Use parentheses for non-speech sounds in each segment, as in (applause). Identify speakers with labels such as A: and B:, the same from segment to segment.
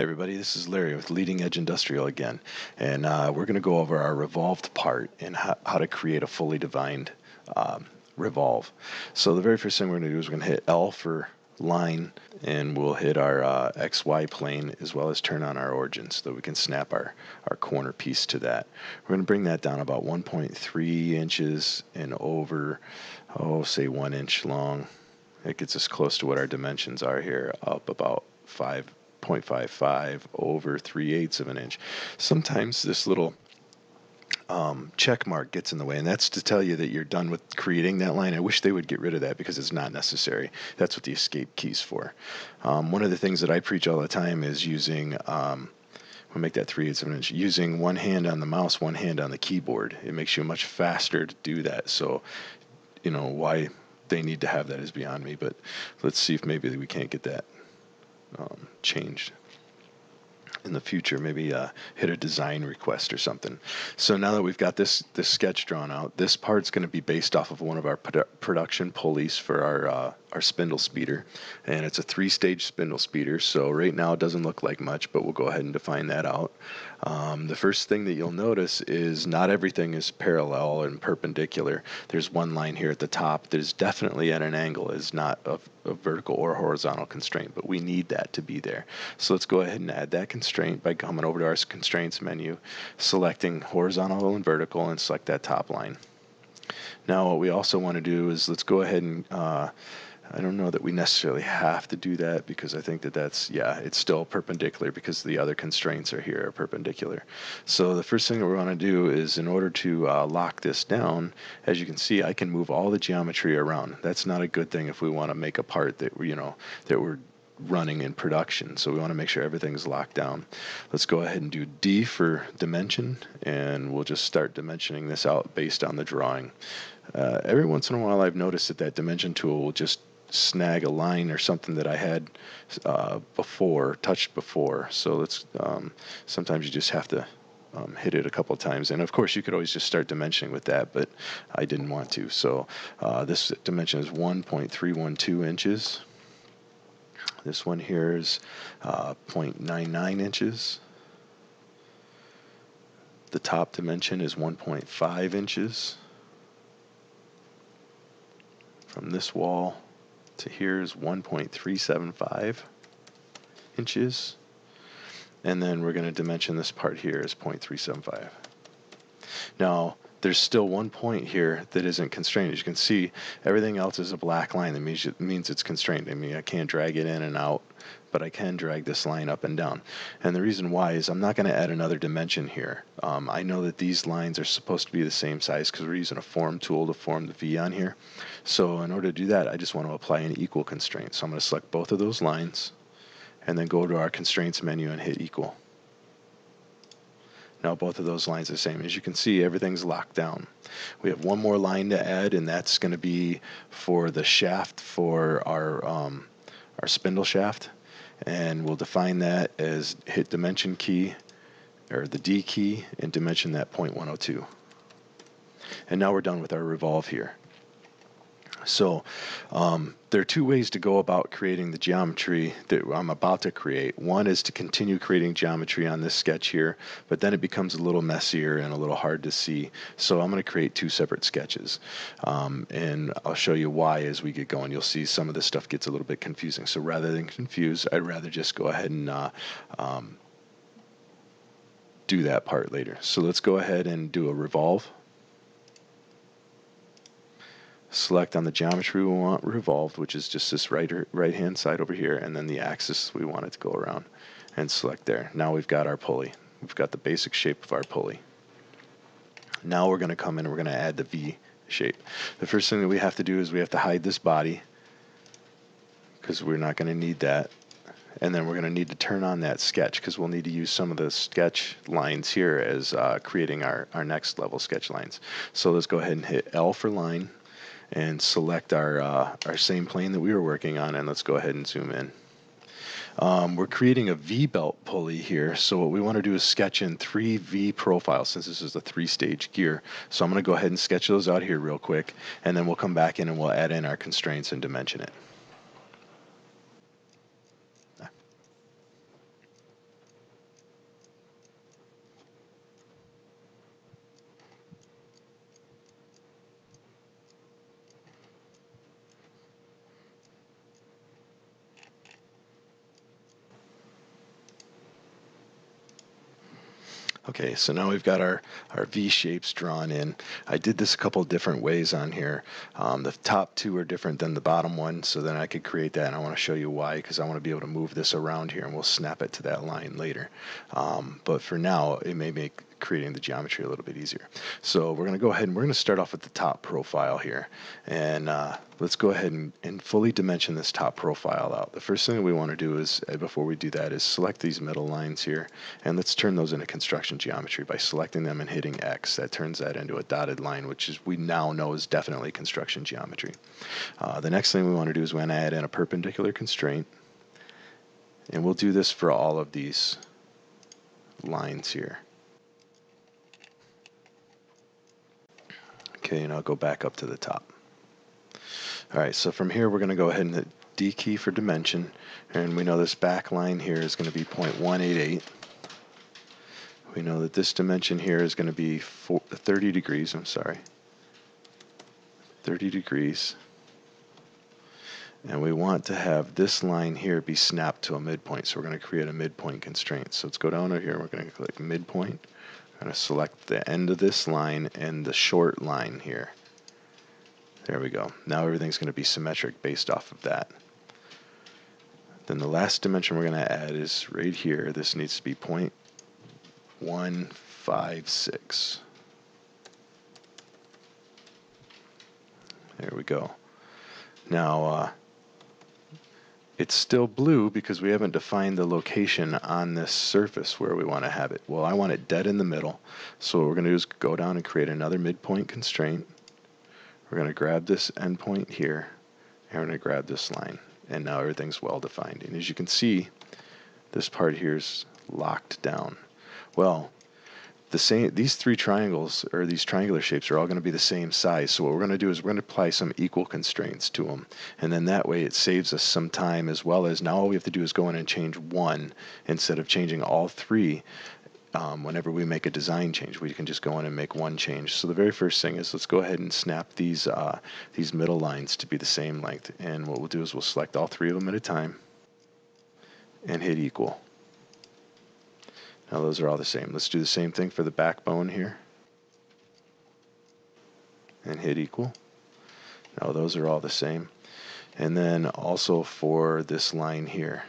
A: Hey everybody, this is Larry with Leading Edge Industrial again, and uh, we're going to go over our revolved part and how, how to create a fully defined um, revolve. So the very first thing we're going to do is we're going to hit L for line, and we'll hit our uh, XY plane as well as turn on our origin so that we can snap our, our corner piece to that. We're going to bring that down about 1.3 inches and over, oh, say one inch long. It gets us close to what our dimensions are here, up about five 0.55 over 3 eighths of an inch. Sometimes this little um, check mark gets in the way, and that's to tell you that you're done with creating that line. I wish they would get rid of that because it's not necessary. That's what the escape key's for. Um, one of the things that I preach all the time is using. Um, we'll make that 3 eighths of an inch. Using one hand on the mouse, one hand on the keyboard. It makes you much faster to do that. So, you know, why they need to have that is beyond me, but let's see if maybe we can't get that um, changed in the future, maybe uh, hit a design request or something. So now that we've got this this sketch drawn out, this part's going to be based off of one of our produ- production pulleys for our uh, our spindle speeder, and it's a three-stage spindle speeder. So right now it doesn't look like much, but we'll go ahead and define that out. Um, the first thing that you'll notice is not everything is parallel and perpendicular. There's one line here at the top that is definitely at an angle, is not a, a vertical or horizontal constraint, but we need that to be there. So let's go ahead and add that constraint by coming over to our constraints menu, selecting horizontal and vertical, and select that top line. Now what we also want to do is let's go ahead and uh, I don't know that we necessarily have to do that because I think that that's, yeah, it's still perpendicular because the other constraints are here are perpendicular. So the first thing that we want to do is in order to uh, lock this down, as you can see, I can move all the geometry around. That's not a good thing if we want to make a part that, you know, that we're running in production. So we want to make sure everything's locked down. Let's go ahead and do D for dimension, and we'll just start dimensioning this out based on the drawing. Uh, every once in a while, I've noticed that that dimension tool will just snag a line or something that I had uh, before, touched before. So let's, um, sometimes you just have to um, hit it a couple times. And of course, you could always just start dimensioning with that, but I didn't want to. So uh, this dimension is 1.312 inches. This one here is uh, 0.99 inches. The top dimension is 1.5 inches from this wall to here is 1.375 inches. And then we're going to dimension this part here as 0.375. Now, there's still one point here that isn't constrained. As you can see, everything else is a black line. That means, it means it's constrained. I mean, I can't drag it in and out, but I can drag this line up and down. And the reason why is I'm not going to add another dimension here. Um, I know that these lines are supposed to be the same size because we're using a form tool to form the V on here. So in order to do that, I just want to apply an equal constraint. So I'm going to select both of those lines and then go to our constraints menu and hit equal. Now both of those lines are the same. As you can see, everything's locked down. We have one more line to add, and that's going to be for the shaft for our, um, our spindle shaft. And we'll define that as hit dimension key, or the D key, and dimension that 0.102. And now we're done with our revolve here. So um, there are two ways to go about creating the geometry that I'm about to create. One is to continue creating geometry on this sketch here, but then it becomes a little messier and a little hard to see. So I'm going to create two separate sketches. Um, and I'll show you why as we get going. You'll see some of this stuff gets a little bit confusing. So rather than confuse, I'd rather just go ahead and uh, um, do that part later. So let's go ahead and do a revolve select on the geometry we want revolved, which is just this right, right hand side over here, and then the axis we want it to go around, and select there. Now we've got our pulley. We've got the basic shape of our pulley. Now we're going to come in and we're going to add the V shape. The first thing that we have to do is we have to hide this body because we're not going to need that. And then we're going to need to turn on that sketch because we'll need to use some of the sketch lines here as uh, creating our, our next level sketch lines. So let's go ahead and hit L for line and select our, uh, our same plane that we were working on and let's go ahead and zoom in. Um, we're creating a V-belt pulley here, so what we want to do is sketch in three V profiles since this is a three-stage gear. So I'm going to go ahead and sketch those out here real quick, and then we'll come back in and we'll add in our constraints and dimension it. Okay, so now we've got our, our V shapes drawn in. I did this a couple different ways on here. Um, the top two are different than the bottom one, so then I could create that, and I want to show you why, because I want to be able to move this around here, and we'll snap it to that line later. Um, but for now, it may make creating the geometry a little bit easier. So we're going to go ahead and we're going to start off with the top profile here. And uh, let's go ahead and, and fully dimension this top profile out. The first thing that we want to do is, uh, before we do that, is select these middle lines here. And let's turn those into construction geometry by selecting them and hitting X. That turns that into a dotted line, which is we now know is definitely construction geometry. Uh, the next thing we want to do is we want to add in a perpendicular constraint. And we'll do this for all of these lines here. Okay, and I'll go back up to the top. All right, so from here we're going to go ahead and hit D key for dimension, and we know this back line here is going to be 0.188. We know that this dimension here is going to be 30 degrees, I'm sorry, 30 degrees. And we want to have this line here be snapped to a midpoint, so we're going to create a midpoint constraint. So let's go down over here, we're going to click midpoint, I'm going to select the end of this line and the short line here. There we go. Now everything's going to be symmetric based off of that. Then the last dimension we're going to add is right here. This needs to be 0.156. There we go. Now, uh, it's still blue because we haven't defined the location on this surface where we want to have it. Well, I want it dead in the middle. So what we're going to do is go down and create another midpoint constraint. We're going to grab this endpoint here, and we're going to grab this line. And now everything's well defined. And as you can see, this part here is locked down. Well, the same these three triangles or these triangular shapes are all going to be the same size. So what we're going to do is we're going to apply some equal constraints to them and then that way it saves us some time as well as now all we have to do is go in and change one instead of changing all three um, whenever we make a design change. We can just go in and make one change. So the very first thing is let's go ahead and snap these uh, these middle lines to be the same length. And what we'll do is we'll select all three of them at a time and hit equal now those are all the same. Let's do the same thing for the backbone here. And hit equal. Now those are all the same. And then also for this line here.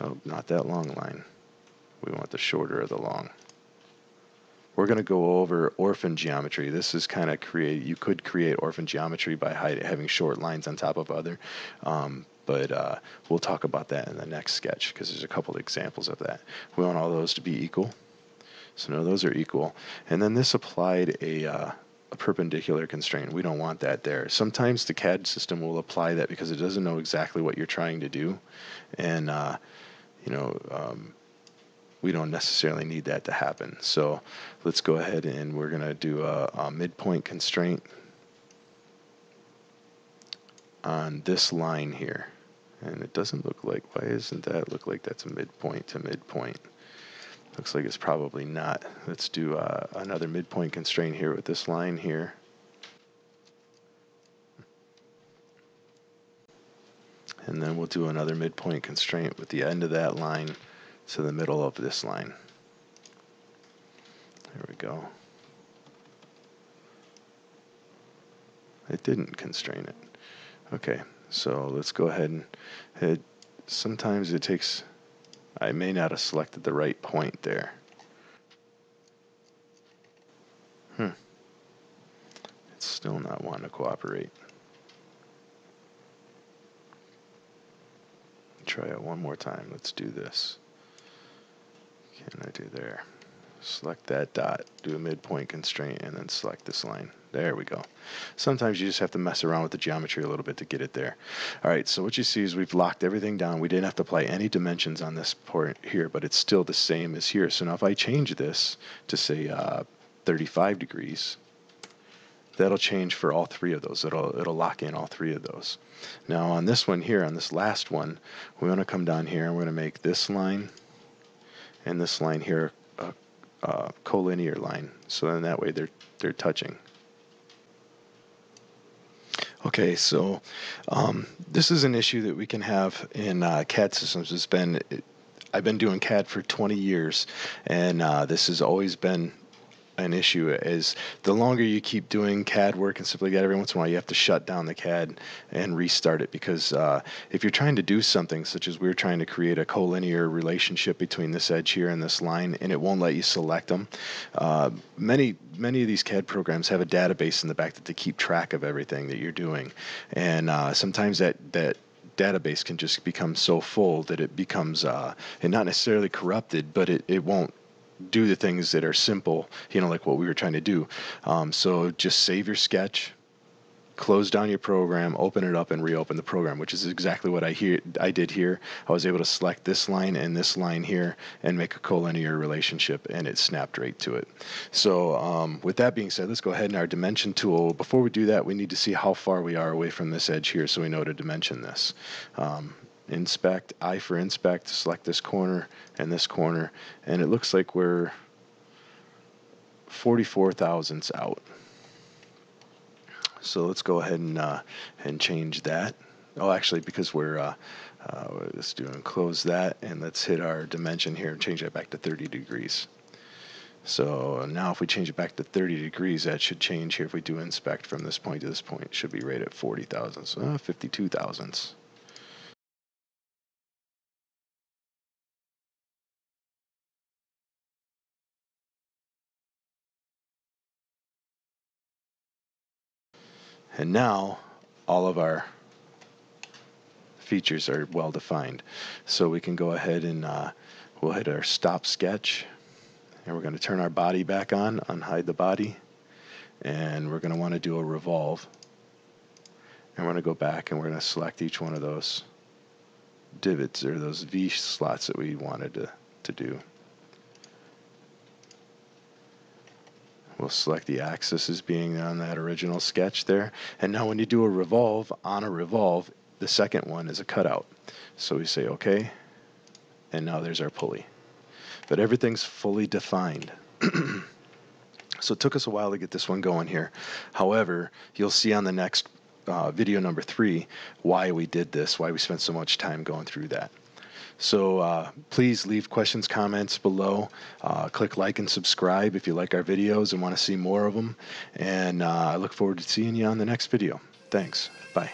A: Oh, not that long line. We want the shorter of the long. We're going to go over orphan geometry. This is kind of create, you could create orphan geometry by having short lines on top of other, um, but uh, we'll talk about that in the next sketch because there's a couple of examples of that. We want all those to be equal. So no, those are equal. And then this applied a, uh, a perpendicular constraint. We don't want that there. Sometimes the CAD system will apply that because it doesn't know exactly what you're trying to do. And, uh, you know, um, we don't necessarily need that to happen. So let's go ahead and we're going to do a, a midpoint constraint on this line here. And it doesn't look like, why isn't that look like that's a midpoint to midpoint? Looks like it's probably not. Let's do uh, another midpoint constraint here with this line here. And then we'll do another midpoint constraint with the end of that line to the middle of this line. There we go. It didn't constrain it. Okay, so let's go ahead and it, sometimes it takes, I may not have selected the right point there. Hmm. It's still not wanting to cooperate. Try it one more time. Let's do this. Can I do there? Select that dot, do a midpoint constraint, and then select this line. There we go. Sometimes you just have to mess around with the geometry a little bit to get it there. All right, so what you see is we've locked everything down. We didn't have to apply any dimensions on this port here, but it's still the same as here. So now if I change this to say uh, 35 degrees, that'll change for all three of those. It'll, it'll lock in all three of those. Now on this one here, on this last one, we want to come down here and we're going to make this line and this line here a collinear line. So then that way they're, they're touching. Okay, so um, this is an issue that we can have in uh, CAD systems. It's been, I've been doing CAD for 20 years, and uh, this has always been an issue is the longer you keep doing CAD work and stuff like that, every once in a while you have to shut down the CAD and restart it because uh, if you're trying to do something such as we are trying to create a collinear relationship between this edge here and this line, and it won't let you select them. Uh, many many of these CAD programs have a database in the back that they keep track of everything that you're doing, and uh, sometimes that that database can just become so full that it becomes uh, and not necessarily corrupted, but it, it won't do the things that are simple, you know, like what we were trying to do. Um, so just save your sketch, close down your program, open it up, and reopen the program, which is exactly what I here I did here. I was able to select this line and this line here and make a collinear relationship, and it snapped right to it. So um, with that being said, let's go ahead and our dimension tool. Before we do that, we need to see how far we are away from this edge here so we know to dimension this. Um, inspect, I for inspect, select this corner and this corner, and it looks like we're 44 thousandths out. So let's go ahead and uh, and change that. Oh, actually, because we're uh, uh, let's do and close that, and let's hit our dimension here and change that back to 30 degrees. So now if we change it back to 30 degrees, that should change here. If we do inspect from this point to this point, it should be right at 40 thousandths, uh, 52 thousandths. And now all of our features are well defined. So we can go ahead and uh, we'll hit our stop sketch and we're going to turn our body back on, unhide the body, and we're going to want to do a revolve. And we're going to go back and we're going to select each one of those divots or those V slots that we wanted to, to do. We'll select the axis as being on that original sketch there. And now when you do a revolve on a revolve, the second one is a cutout. So we say OK, and now there's our pulley. But everything's fully defined. (clears throat) so it took us a while to get this one going here. However, you'll see on the next uh, video number three why we did this, why we spent so much time going through that. So uh, please leave questions, comments below. Uh, click like and subscribe if you like our videos and want to see more of them. And uh, I look forward to seeing you on the next video. Thanks. Bye.